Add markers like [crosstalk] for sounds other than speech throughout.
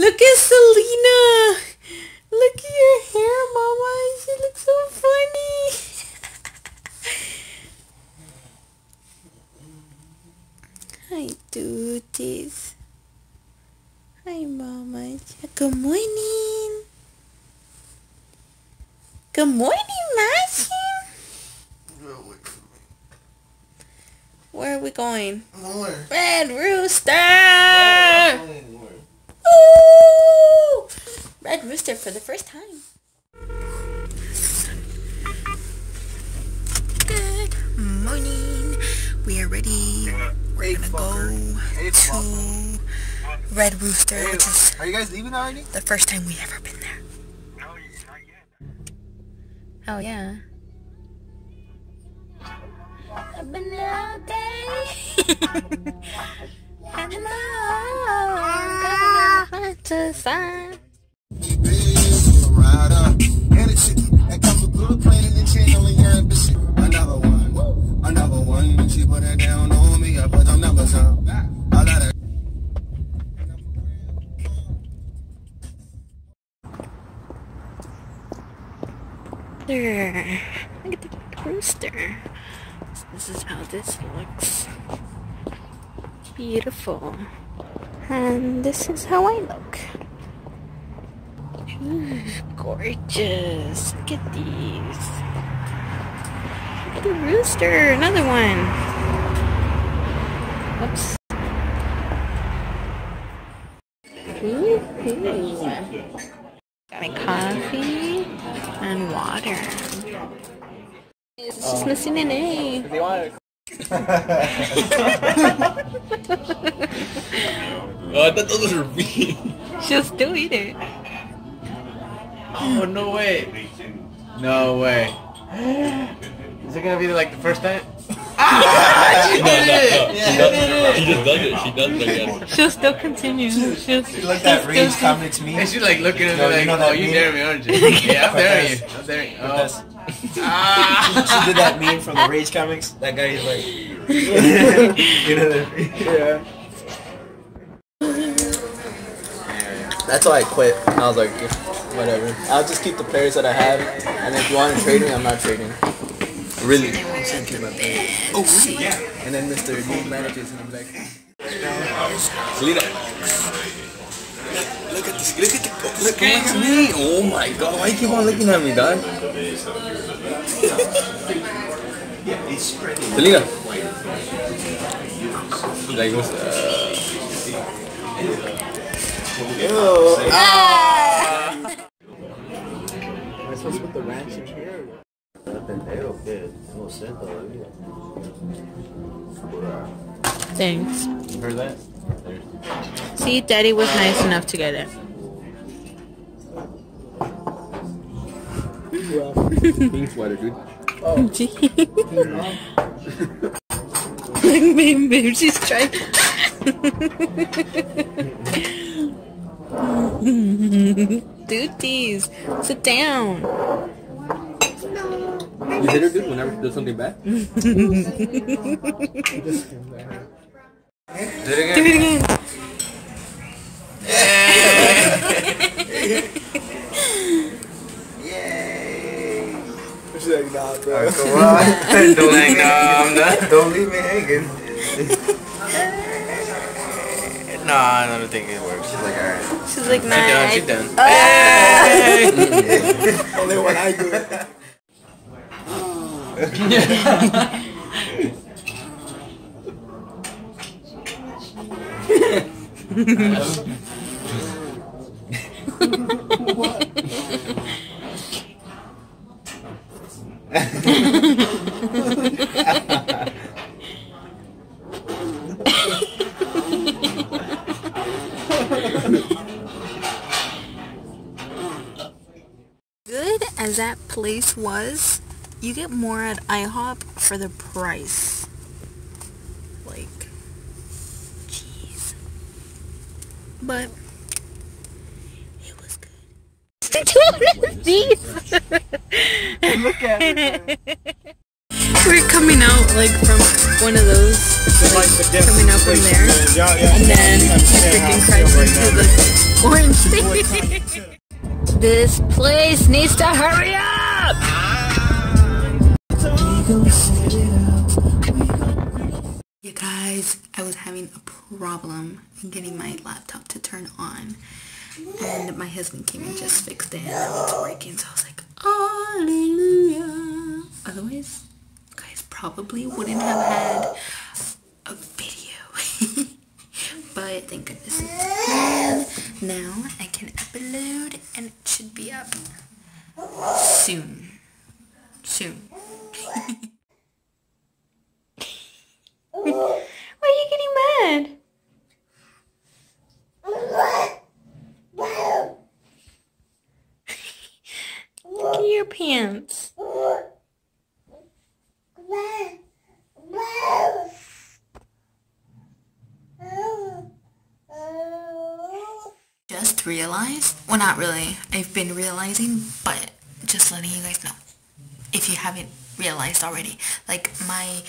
Look at Selena. Look at your hair, Mama. She looks so funny. [laughs] Hi, duties. Hi, Mama. Good morning. Good morning, Maxie. Where are we going? Nowhere. Red Rooster! Ooh! Red Rooster for the first time. Good morning. We are ready. We're gonna go Hey, to Red Rooster, which is Are you guys leaving already? the first time we've ever been there. No, not yet. Oh yeah. I've been there all day. and I'm to sign. Rider. And that comes with planning and channeling your ambition. Another one. Another one. She put it down on me, I put them numbers up. I. Look at the rooster. This is how this looks. Beautiful. And this is how I look. Ooh, gorgeous. Look at these. Look at the rooster. Another one. Oops. Ooh. Got coffee and water. It's just missing an A. [laughs] Oh, I thought those were [laughs] beans. She'll still eat it. Oh, no way. No way. Is it gonna be like the first time? [laughs] No, no, no. [laughs] She, does, she just does it. She does it again. She'll still continue. She'll, You like that she'll Rage still- Comics meme? And she's like looking at me No, you like, know oh, you meme? dare me, aren't you? [laughs] yeah, I'm daring you. I'm daring you. Oh. That's- Ah. she did that meme from the Rage Comics. That guy is like, you know that? Yeah. That's why I quit. I was like, whatever. I'll just keep the players that I have, and if you want to trade me, I'm not trading. Really? Oh, really? Yeah. And then Mr. New manages, and I'm like, Selena. Look at this. Look at the. Look at me. Oh my god. Why you keep on looking at me, dog? Selena. Like, what's uh, am I supposed to put the ranch in here? Thanks. You heard that? See, Daddy was nice enough to get it. [laughs] pink sweater, dude? Oh. [laughs] [laughs] Like, babe, babe, she's trying. Duties, sit down. You hit her, dude, whenever she does something bad? [laughs] Do it Do again. it again. She's like, nah, bro. Come on. [laughs] Don't like, no, Don't leave me hanging. No, I don't think it works. She's like, alright. She's like, She's done, nah. she's done. [laughs] [laughs] Only when I do it. Good [laughs] as that place was, you get more at IHOP for the price. Like, jeez. But it was good. Stick to one of these. Look at her. We're coming out like from one of those, like, coming out from there, Yeah, yeah. and then he freaking cries into the Orange State. [laughs] this place needs to hurry up. You guys, I was having a problem getting my laptop to turn on. And my husband came and just fixed it and it was working. So I was like, Hallelujah. Otherwise, guys probably wouldn't have had a video. [laughs] but thank goodness it's on. Now I can upload and it should be up soon. Soon. Why are you getting mad? Look at your pants. Just realized, well not really, I've been realizing, but just letting you guys know. If you haven't realized already, like my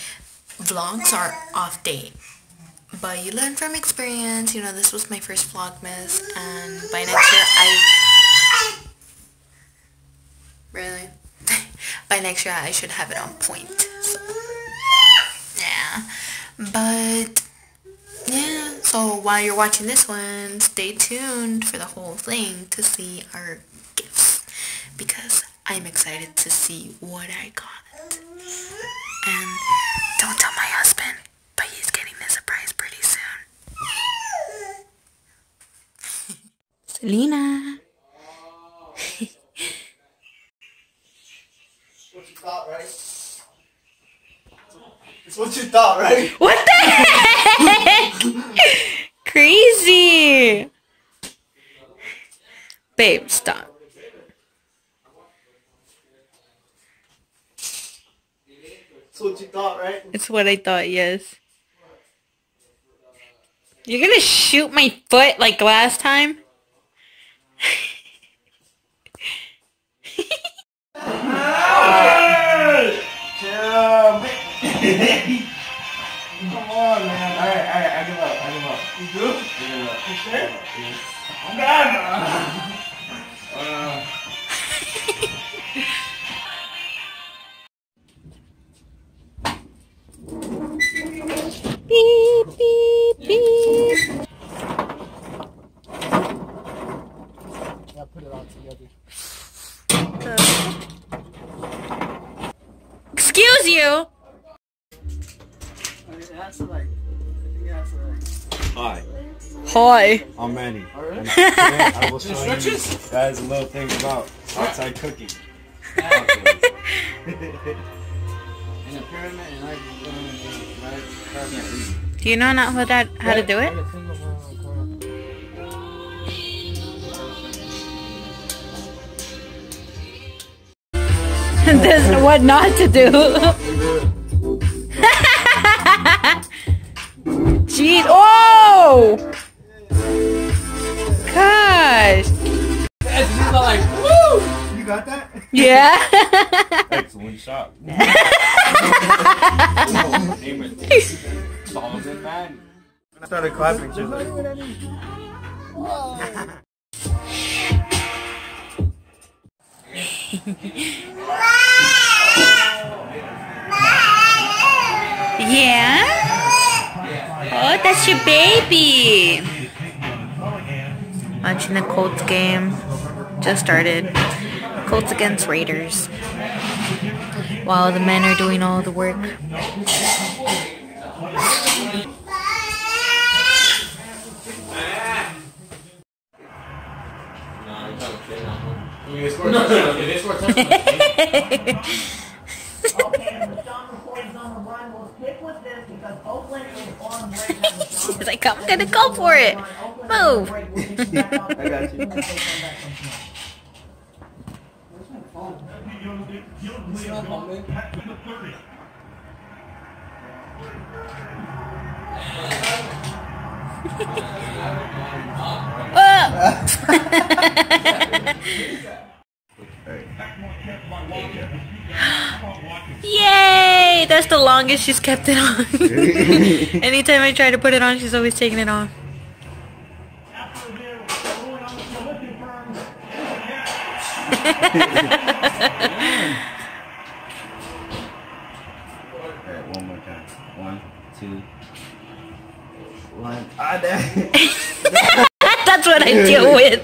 vlogs are off date. But you learn from experience, you know, this was my first vlogmas and by next year I Really? [laughs] by next year I should have it on point. So, yeah. But yeah, so while you're watching this one, stay tuned for the whole thing to see our gifts because I'm excited to see what I got. And don't tell my husband, but he's getting the surprise pretty soon. Selena. What you thought, right? It's what you thought, right? What the heck? [laughs] Crazy. Babe, stop. It's what you thought, right? It's what I thought, yes. You're gonna shoot my foot like last time? [laughs] Come on, man. Alright, alright, I give up. I give up. You do? I give up. You sure? Yes. I'm done. Uh, Hi. I'm Manny. Alright. I [laughs] will show you Instructions? guys little things about outside cooking. [laughs] in a pyramid and I right pyramid. Do you know not how that how to do it? [laughs] this is what not to do. Jeez. Oh! Got that? Yeah. [laughs] That's one shot. Name it. Solomon man. I started clapping. She's like, Yeah? Oh, that's your baby. Watching the Colts game. Just started. Colts against Raiders. While the men are doing all the work. [laughs] She's like, I'm gonna go for it. Move. [laughs] [laughs] I got you. Yay! That's the longest she's kept it on. [laughs] [laughs] Anytime I try to put it on, she's always taking it off. Alright, one more time. One, two, one. Ah, damn. [laughs] That's what I deal with.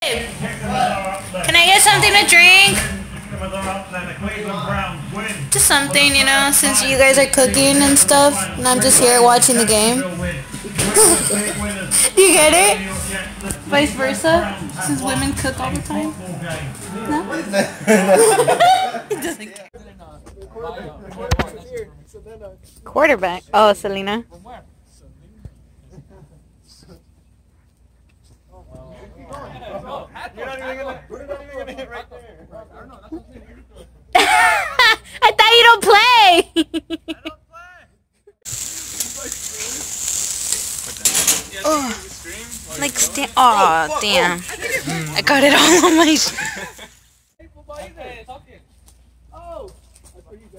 Can I get something to drink? Just something, you know, since you guys are cooking and stuff, and I'm just here watching the game. [laughs] you get it? Vice versa? Since women cook all the time? No? [laughs] Quarterback. Oh, Selena. I thought you don't play. oh, sta- oh damn! I got it all on my. sh-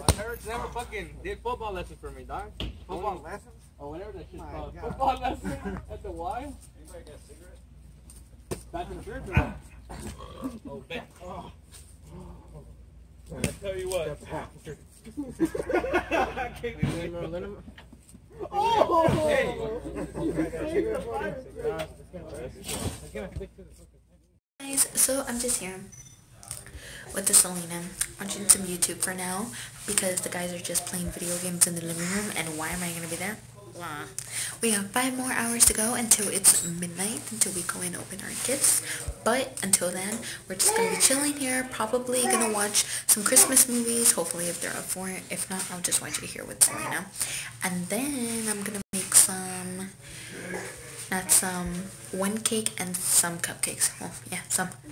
I heard never fucking did football lessons for me, dog. Football lessons? Or whatever that shit's called. Football lessons at the Y? Anybody got cigarettes? Back in the church or what? Oh, bet. I tell you what. Guys, so I'm just here with the Selena. Watching some YouTube for now because the guys are just playing video games in the living room and why am I gonna be there? Blah. We have five more hours to go until it's midnight until we go and open our gifts. But until then we're just gonna be chilling here probably gonna watch some Christmas movies. Hopefully if they're up for it. If not I'll just watch it here with Selena. And then I'm gonna make some that's some one cake and some cupcakes. Well, yeah, some [laughs]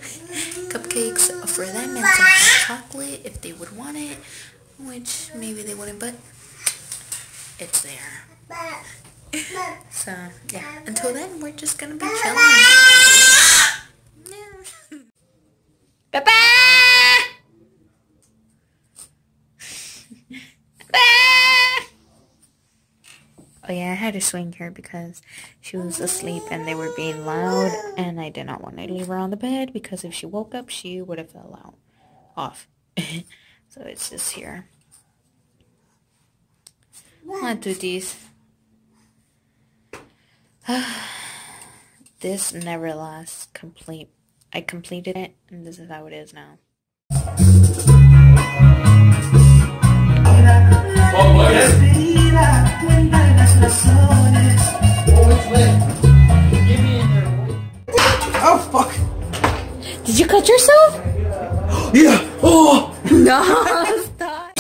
cupcakes for them and some chocolate if they would want it, which maybe they wouldn't, but it's there. [laughs] So, yeah, until then, we're just gonna be chilling. [laughs] Yeah. Oh yeah, I had to swing her because she was asleep and they were being loud and I did not want to leave her on the bed because if she woke up she would have fell out off. [laughs] so it's just here. I'll do [sighs] this never lasts complete. I completed it and this is how it is now. Oh, fuck. Did you cut yourself? Yeah. Oh. No, stop.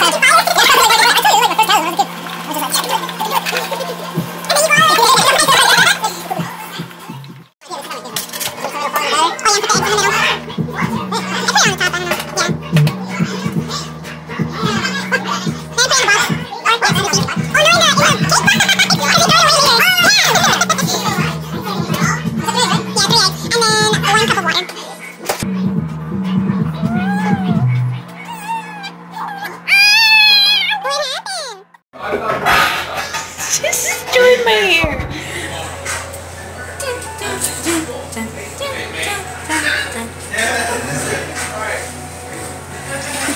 Just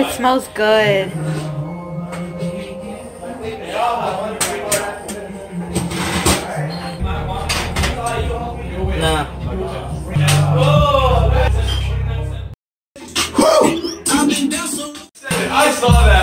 it smells good. Nah. I saw that,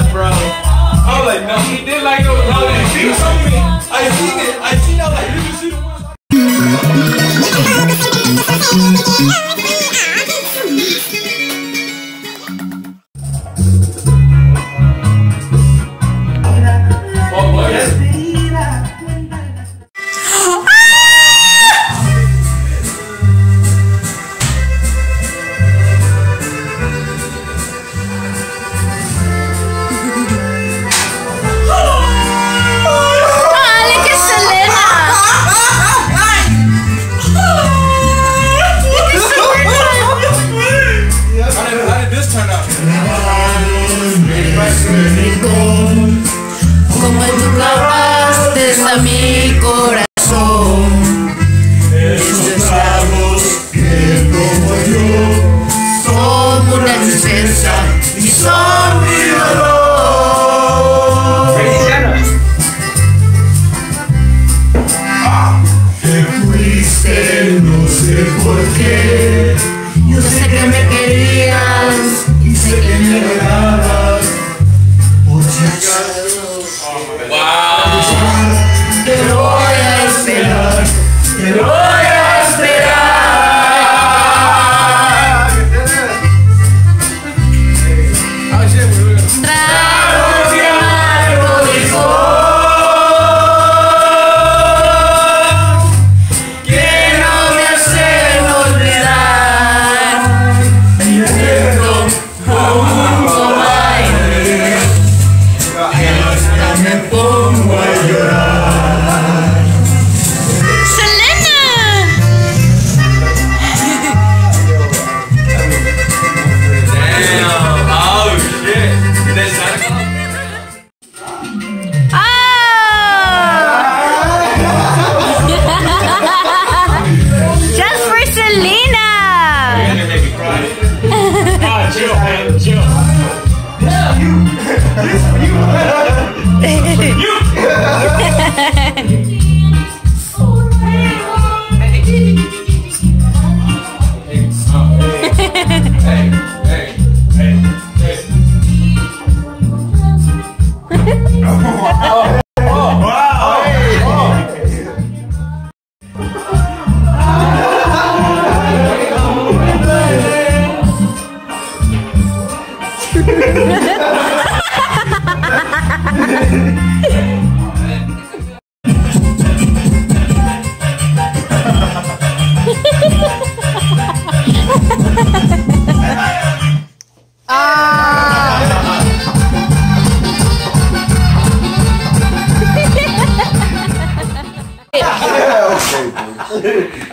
Como tú clavaste a mi corazón.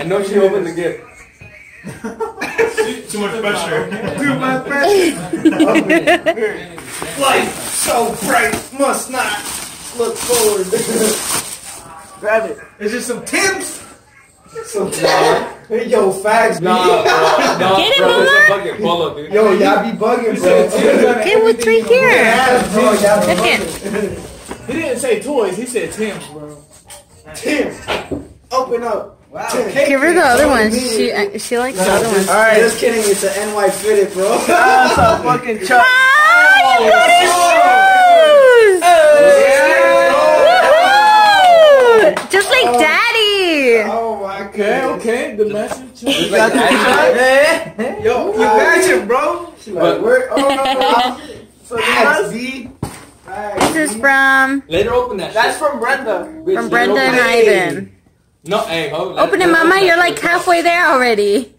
I know she opened the gift. Too much pressure. Too much pressure. [laughs] Life so bright must not look forward. Grab it. Is it some Tim's? Some Hey, yo, facts, Nah, nah. bro. Nah, Get it, bro. It's mama. a fucking polo, dude. Yo, y'all be bugging, bro. Okay, what's right here? Yeah, bro, y'all be bugging. He didn't say toys, he said Tim's, bro. Tim's. Open up. Wow. Give her the other one. She uh, she likes the other one. All right, just kidding. It's an NY fitted, bro. [laughs] That's a fucking [laughs] chuck. Ah, you got his shoes! Woohoo! Just like Daddy. oh my Okay, god. okay, okay. the message. It's like [laughs] that. Yo, you matching, bro. She like, But- where? Oh no, no. So that's B. This is from Later open that That's from Brenda. From Brenda and that- Ivan. No, hey, hold Open it, Mama. You're like halfway there already.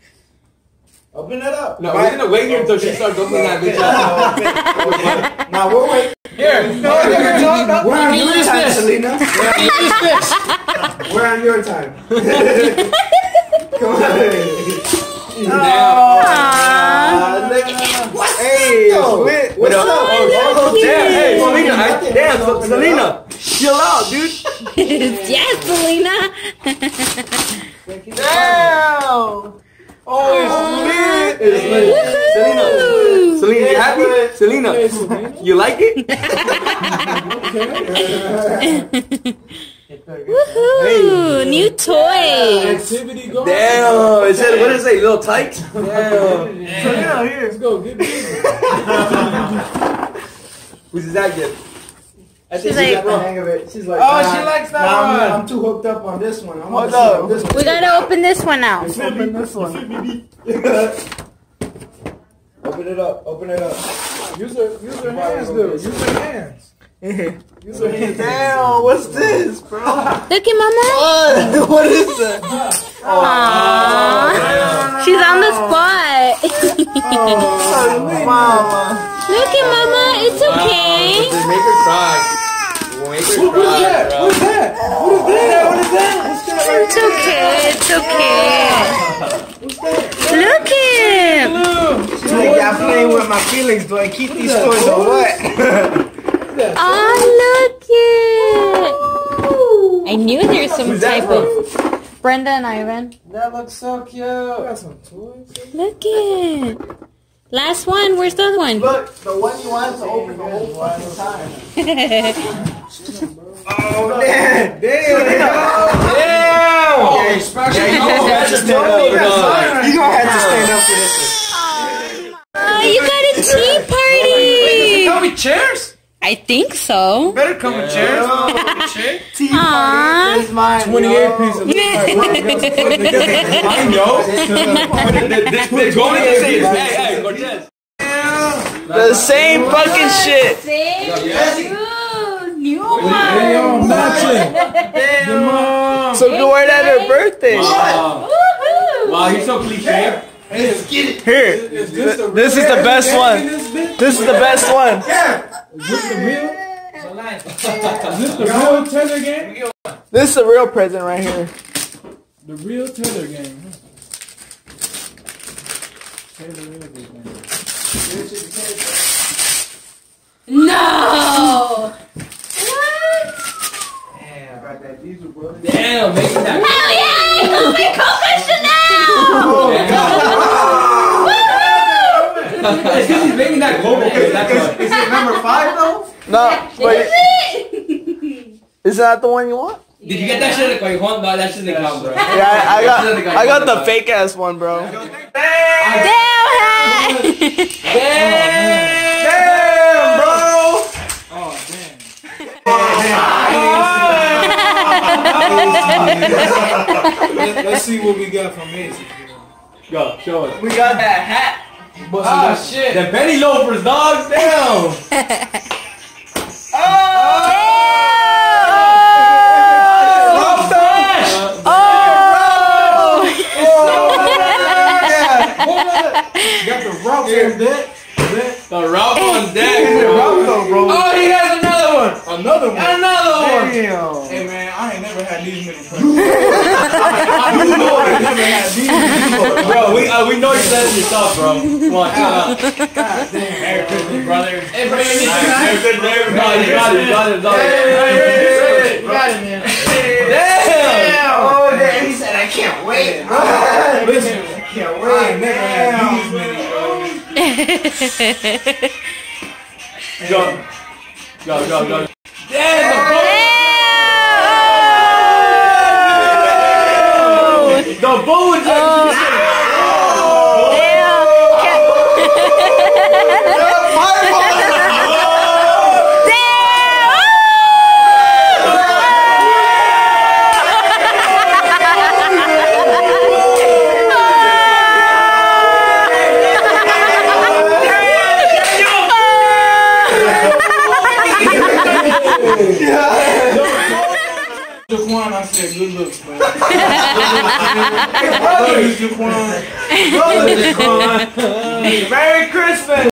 Open it up. No, we're gonna wait here until she starts opening that bitch up. [laughs] Now we'll wait. Here. No, no, no, no. We're on your time. Selena. Use. [laughs] We're on your time. [laughs] Come on. Damn. Aww. Hey, Squid. What's up? Oh, oh, oh damn, hey, Selena. Damn, Selena. Chill out, dude. [laughs] yes, Selena. [laughs] Damn. Oh, It's like- Woohoo! Selena, Selena, you happy? Selena, you like it? [laughs] Woohoo! New toys. Activity going. Damn, it said, what does it say, little tight? Damn. Yeah, here. Let's go. Get busy. Who's that gift? I think She's she like- got the hang of it. She's like, Oh, nah, she likes that nah, I'm- one. I'm, too hooked up on this one. I Hold want to see up. what this one. We gotta open this one out. Open this one. [laughs] Open it up. Open it up. Use her, use her hands, dude. Use her hands. [laughs] Use her hands. Damn, what's this, bro? Look at mama. What? [laughs] what is that? Spot. Mama. Look at mama. It's okay. Just make her cry. Make her What is cry, that? bro. What is that? What is that? What is that? What's that right It's okay. It's okay. Look him. Like, y'all playing with my feelings. Do I keep these toys or what? Oh, look it. I knew there's some type of Brenda and Ivan. That looks so cute. Got some toys. Look it. Last one. Where's the other one? Look, the one you wanted to open the whole fucking time. [laughs] Oh, man! damn. Damn. Damn. Yeah, special. you gonna have to stand I think so. Better come with chairs. Aww. one. It's mine. 28 pieces. [laughs] [laughs] I know. They're going to say, hey, hey, Cortez. The same fucking shit. New one. matching. [laughs] So good wear that at her birthday. Wow. Wow, he's so cliche. Here. Is this the This is the best one. This? This is the best one. Is this the real? Is this the real tether game? This is a real present right here. The real tether game. Tether everything. No. Damn, making that. Hell yeah! Oh my Coco Chanel! It's because he's making that global kid. That's why. Is it number five though? No, but is that the one you want? Did you get that shit at the Callejón? No, that shit's in count, bro. Yeah, I, I got I got the fake ass one, bro. Damn hat! Damn, bro. Oh, damn. Let, us see what we got from Macy. Go, show us. We got that hat. Oh, shit. The penny loafers, dog. Damn. [laughs] You got the rocks on deck. Deck. The route on deck, Bro, bro. Oh, he has another one. Another one. Another one. Damn. Hey man, I ain't never had these many presents. I do know I never had these many. Bro, we uh, we know you said it yourself, bro. Come on, chill out. God damn. Merry Christmas, brother. Hey, bro, you need to Merry Christmas, everybody. You got it, you got it, you got it. You got it, man. Damn. Oh, damn. He said, I can't wait. [laughs] Listen, I can't I wait. ain't never had these many, bro. Go. Go, go, go. Damn, the boat. The boat is Jaquan, I said good looks, man. Brother, Jaquan. Merry Christmas.